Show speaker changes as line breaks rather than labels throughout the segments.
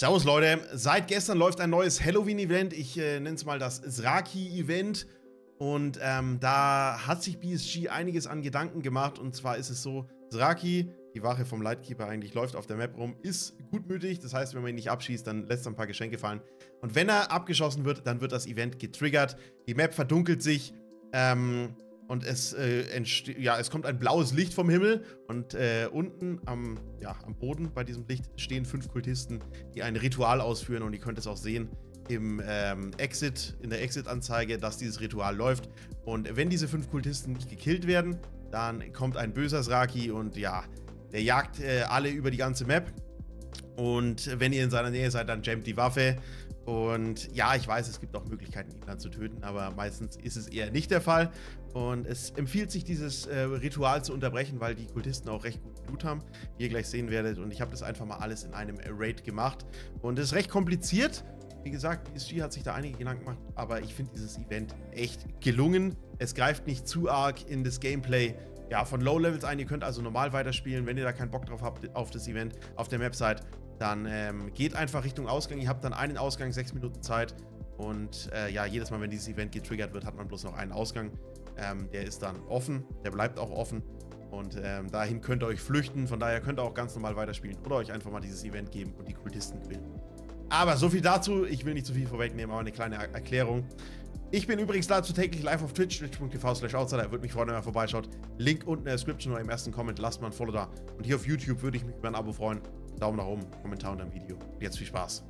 Servus Leute, seit gestern läuft ein neues Halloween-Event. Ich äh, nenne es mal das Sraki-Event. Und ähm, da hat sich BSG einiges an Gedanken gemacht. Und zwar ist es so, Sraki, die Wache vom Lightkeeper eigentlich, läuft auf der Map rum, ist gutmütig. Das heißt, wenn man ihn nicht abschießt, dann lässt er ein paar Geschenke fallen. Und wenn er abgeschossen wird, dann wird das Event getriggert. Die Map verdunkelt sich. Ähm, und es, äh, ja, es kommt ein blaues Licht vom Himmel und äh, unten am, ja, am Boden bei diesem Licht stehen fünf Kultisten, die ein Ritual ausführen und ihr könnt es auch sehen im ähm, Exit, in der Exit-Anzeige, dass dieses Ritual läuft. Und wenn diese fünf Kultisten nicht gekillt werden, dann kommt ein böser Sraki und ja, der jagt äh, alle über die ganze Map. Und wenn ihr in seiner Nähe seid, dann jammt die Waffe und ja, ich weiß, es gibt auch Möglichkeiten, ihn dann zu töten, aber meistens ist es eher nicht der Fall. Und es empfiehlt sich, dieses äh, Ritual zu unterbrechen, weil die Kultisten auch recht gut Blut haben, wie ihr gleich sehen werdet. Und ich habe das einfach mal alles in einem Raid gemacht. Und es ist recht kompliziert. Wie gesagt, PSG hat sich da einige Gedanken gemacht, aber ich finde dieses Event echt gelungen. Es greift nicht zu arg in das Gameplay ja, von Low Levels ein. Ihr könnt also normal weiterspielen, wenn ihr da keinen Bock drauf habt auf das Event auf der Map seid dann ähm, geht einfach Richtung Ausgang. Ihr habt dann einen Ausgang, sechs Minuten Zeit. Und äh, ja, jedes Mal, wenn dieses Event getriggert wird, hat man bloß noch einen Ausgang. Ähm, der ist dann offen, der bleibt auch offen. Und ähm, dahin könnt ihr euch flüchten. Von daher könnt ihr auch ganz normal weiterspielen oder euch einfach mal dieses Event geben und die Kultisten quälen. Aber so viel dazu. Ich will nicht zu viel vorwegnehmen, aber eine kleine er Erklärung. Ich bin übrigens dazu täglich live auf Twitch, twitch.tv slash outsider. Würde mich freuen, wenn ihr vorbeischaut. Link unten in der Description oder im ersten Comment. Lasst mal ein Follow da. Und hier auf YouTube würde ich mich über ein Abo freuen. Daumen nach oben, Kommentar unter dem Video. Jetzt viel Spaß.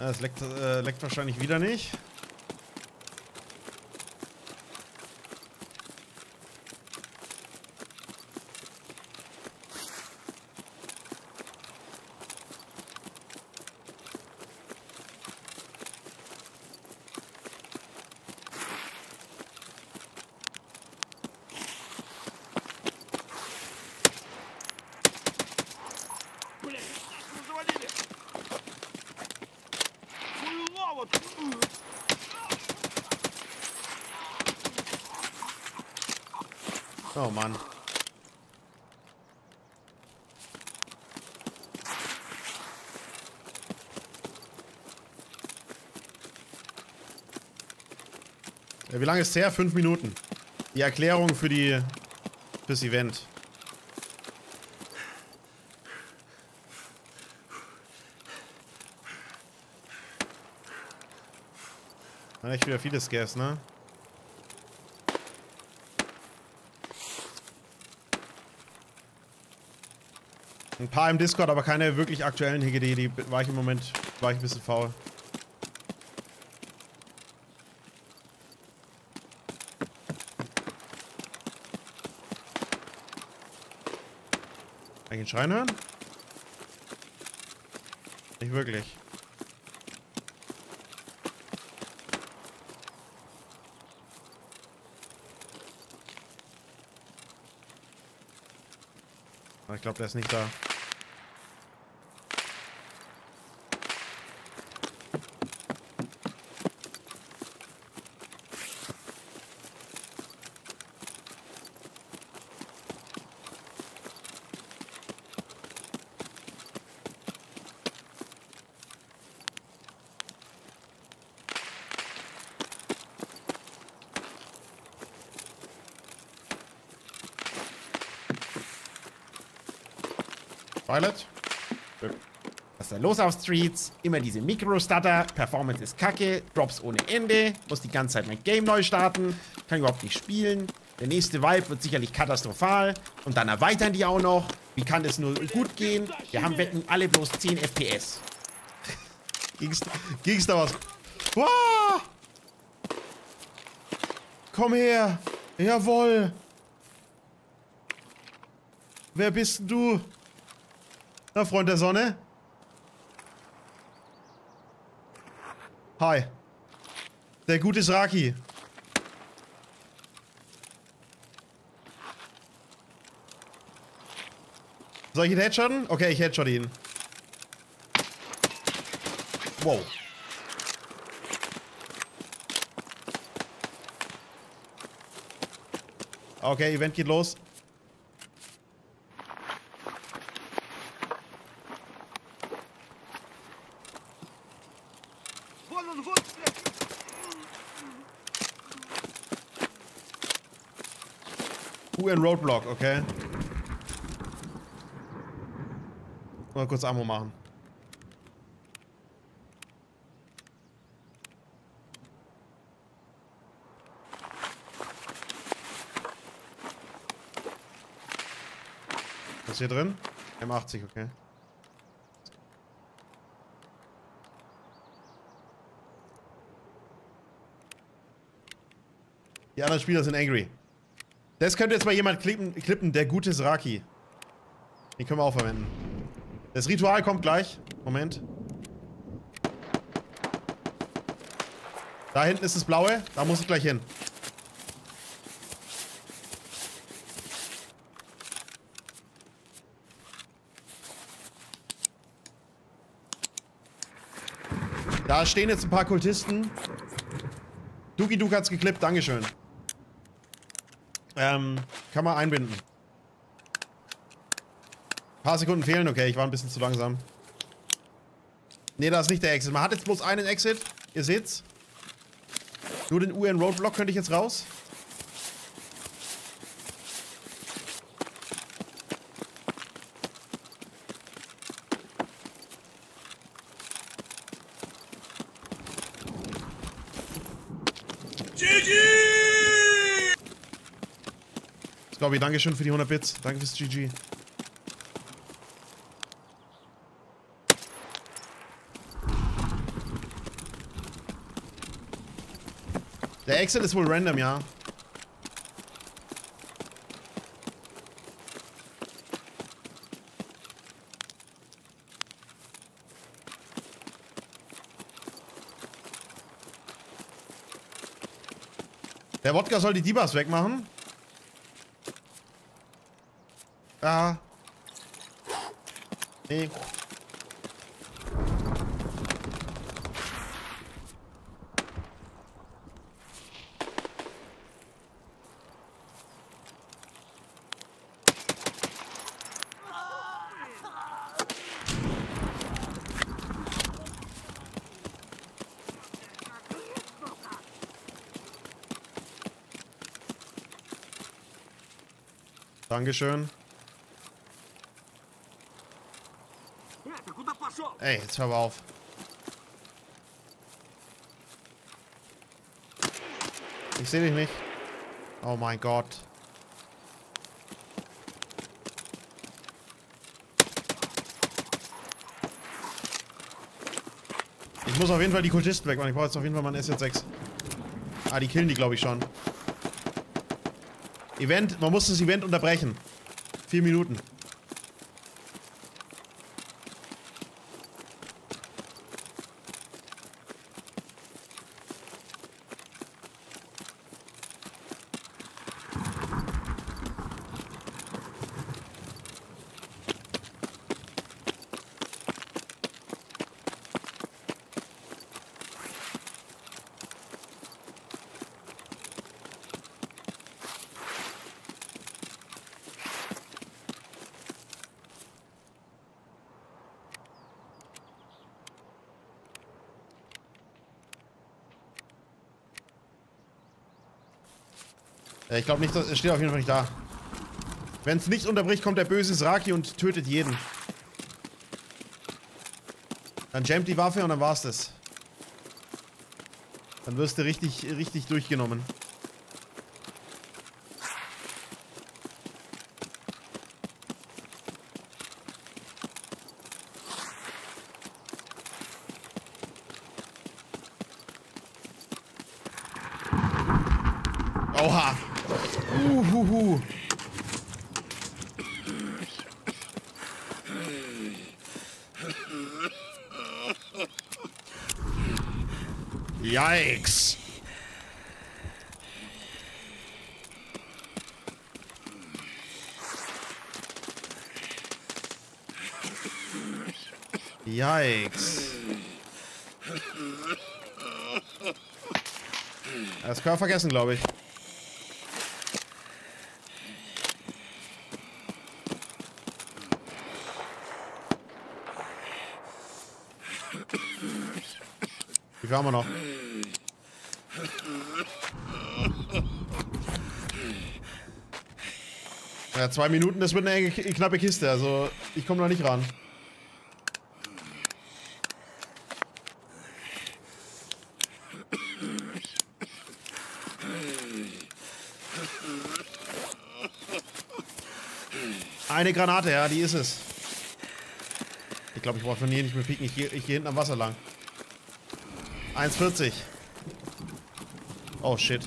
Es leckt, äh, leckt wahrscheinlich wieder nicht. Oh Mann. Wie lange ist es her? Fünf Minuten. Die Erklärung für die fürs Event. War echt wieder viele Scares, ne? Ein paar im Discord, aber keine wirklich aktuellen HGD. Die war ich im Moment, war ich ein bisschen faul. Kann ich den Schrein hören? Nicht wirklich. Ich glaube, der ist nicht da. Violet? Was ist da los auf Streets? Immer diese Mikro-Stutter, Performance ist kacke, Drops ohne Ende, muss die ganze Zeit mein Game neu starten, kann überhaupt nicht spielen. Der nächste Vibe wird sicherlich katastrophal und dann erweitern die auch noch. Wie kann das nur gut gehen? Wir haben Wetten alle bloß 10 FPS. ging's, ging's da was? Wow! Komm her! Jawoll! Wer bist denn du? Na, Freund der Sonne. Hi. Der gute Raki. Soll ich ihn headshotten? Okay, ich headshot ihn. Wow. Okay, Event geht los. UN Roadblock, okay. Mal kurz Ammo machen. Was ist hier drin? M80, okay. Die anderen Spieler sind angry. Das könnte jetzt mal jemand klippen, klippen der gute Sraki. Den können wir auch verwenden. Das Ritual kommt gleich. Moment. Da hinten ist das Blaue. Da muss ich gleich hin. Da stehen jetzt ein paar Kultisten. Duki Duke hat's geklippt. Dankeschön. Ähm, kann man einbinden. Ein paar Sekunden fehlen, okay, ich war ein bisschen zu langsam. Ne, das ist nicht der Exit. Man hat jetzt bloß einen Exit. Ihr seht's. Nur den UN Roadblock könnte ich jetzt raus. Scobby, Dankeschön für die 100 Bits. Danke fürs GG. Der Exit ist wohl random, ja. Der Wodka soll die Dibas wegmachen. Ja. Nee. Dankeschön. Ey, jetzt hör mal auf. Ich sehe dich nicht. Oh mein Gott. Ich muss auf jeden Fall die Kultisten wegmachen. Ich brauche jetzt auf jeden Fall mal einen SJ6. Ah, die killen die, glaube ich, schon. Event, man muss das Event unterbrechen. Vier Minuten. Ich glaube nicht, es steht auf jeden Fall nicht da. Wenn es nicht unterbricht, kommt der böse Sraki und tötet jeden. Dann jammt die Waffe und dann war's das. Dann wirst du richtig, richtig durchgenommen. Oha. Uhuhu. Yikes. Yikes. Das kann man vergessen, glaube ich. Wie viel haben wir noch? Ja, zwei Minuten, das wird eine enge, knappe Kiste. Also, ich komme noch nicht ran. Eine Granate, ja, die ist es. Ich glaube, ich brauche von hier nicht mehr pieken. Ich gehe geh hinten am Wasser lang. 1,40. Oh, shit.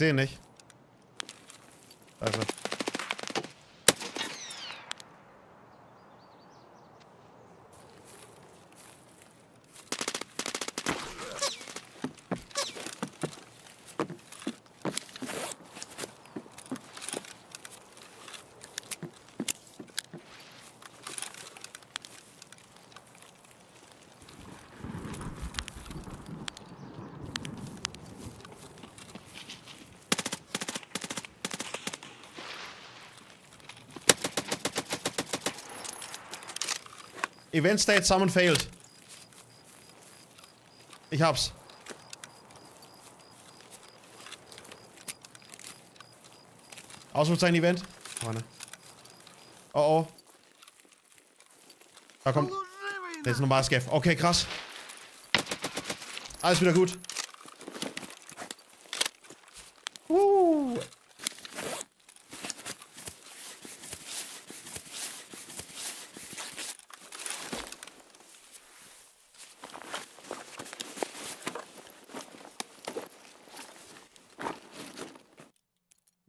Sehe nicht. Also. Event State Summon failed. Ich hab's. Ausrufezeichen Event. Warte. Oh oh. Da kommt. Der ist normales Scaff. Okay, krass. Alles wieder gut. Uh.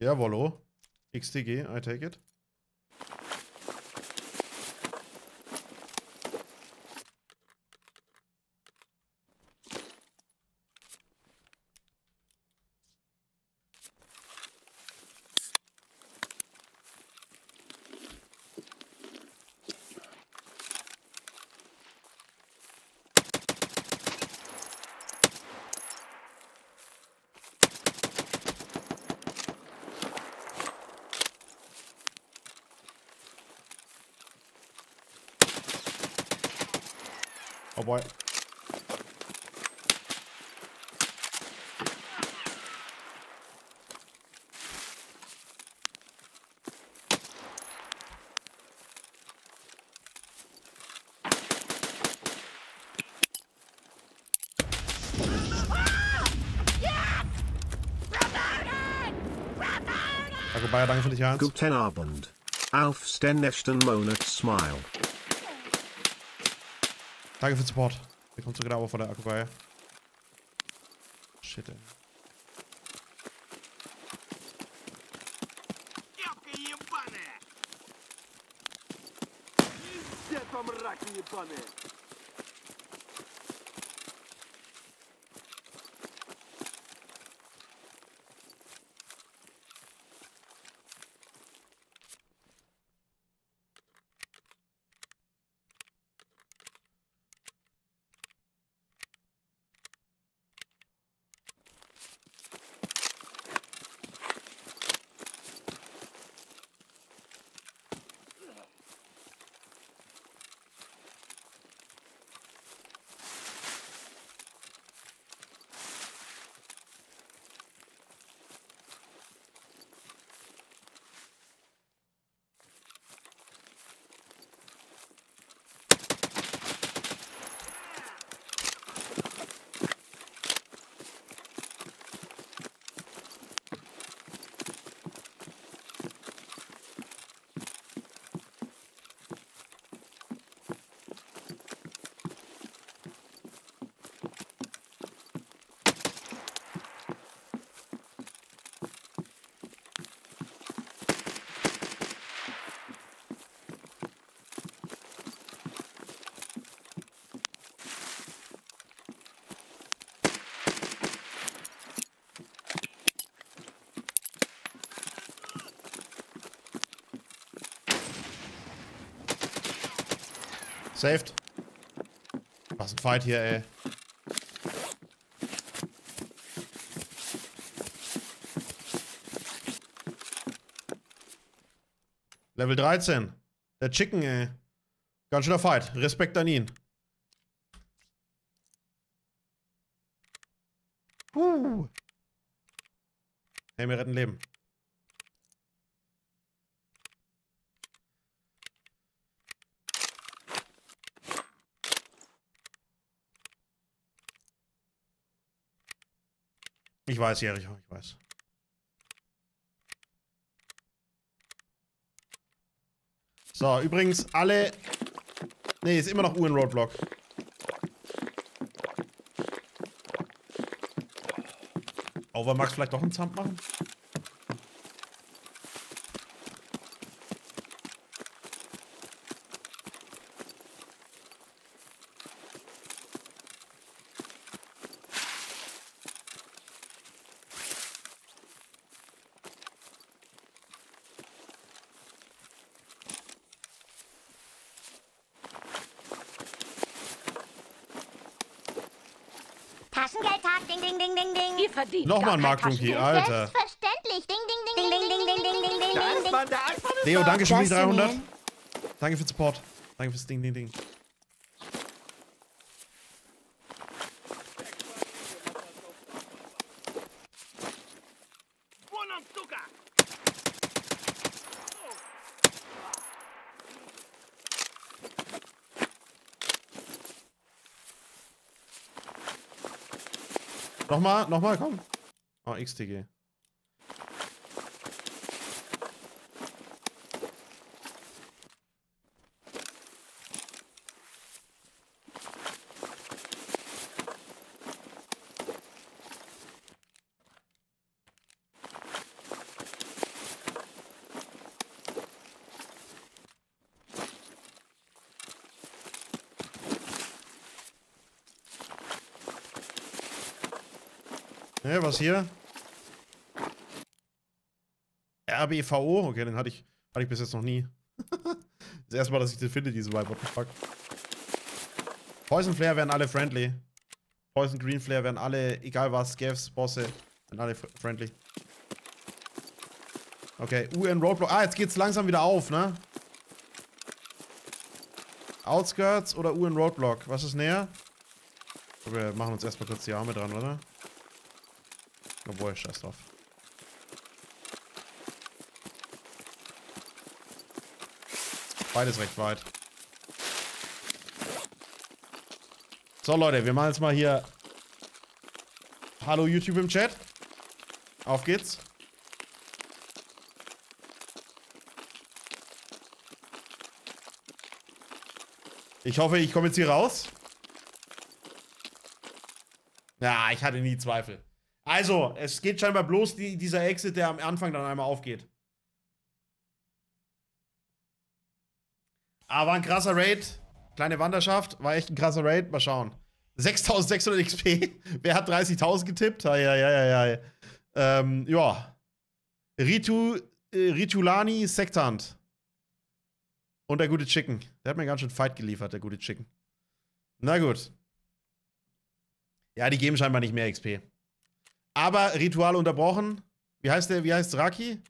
Jawollo. XTG, I take it. Oh boy. Akubaya, danke für dich, Hans.
Guten Abend. Auf den nächsten Monat Smile.
Danke für den Support. Wir kommen sogar aber von der Akubaya. Shit, ey.
Девка ебаная! Где там раки ебаные?
Saved. Was ein Fight hier, ey. Level 13. Der Chicken, ey. Ganz schöner Fight. Respekt an ihn. Puh. Hey, wir retten Leben. Ich weiß, Jericho, ich weiß. So, übrigens alle... Nee, ist immer noch UN Roadblock. Oh, wollen Max vielleicht doch einen Zamp machen?
Ding, ding, ding, ding, ding.
Ihr verdient
Nochmal ein
gar
Mark
kein
Junkie,
Taschengeld.
Alter.
Selbstverständlich, ding, ding, ding, ding, ding, ding, ding, ding, ding,
Da
ding,
ist
ding.
man, der Alpha ist
Deo,
da.
danke schön für die
Just a
300.
minute.
Danke für Support. Danke fürs Ding, Ding, Ding. Nochmal, nochmal, komm. Oh, XTG. Ne, was hier? RBVO? Okay, den hatte ich, hatte ich bis jetzt noch nie. das erste Mal, dass ich den finde, diese Vibe. What the fuck? Poison Flare werden alle friendly. Poison Green Flare werden alle, egal was, Scavs, Bosse, werden alle fr friendly. Okay, UN Roadblock. Ah, jetzt geht's langsam wieder auf, ne? Outskirts oder UN Roadblock? Was ist näher? Wir machen uns erstmal kurz die Arme dran, oder? Obwohl, scheiß drauf. Beides recht weit. So, Leute, wir machen jetzt mal hier. Hallo YouTube im Chat. Auf geht's. Ich hoffe, ich komme jetzt hier raus. Ja, ich hatte nie Zweifel. Also, es geht scheinbar bloß die, dieser Exit, der am Anfang dann einmal aufgeht. Aber war ein krasser Raid. Kleine Wanderschaft. War echt ein krasser Raid. Mal schauen. 6600 XP. Wer hat 30.000 getippt? Ja, ja, ja, ja, ja. Ähm, ja. Ritu, äh, Ritulani Sektant. Und der gute Chicken. Der hat mir ganz schön Fight geliefert, der gute Chicken. Na gut. Ja, die geben scheinbar nicht mehr XP. Aber Ritual unterbrochen. Wie heißt der? Wie heißt Raki?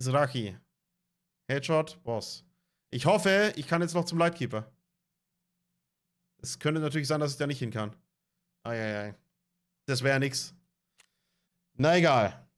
Zraki. Headshot, Boss. Ich hoffe, ich kann jetzt noch zum Lightkeeper. Es könnte natürlich sein, dass ich da nicht hin kann. Eieiei. Das wäre nix. Na egal.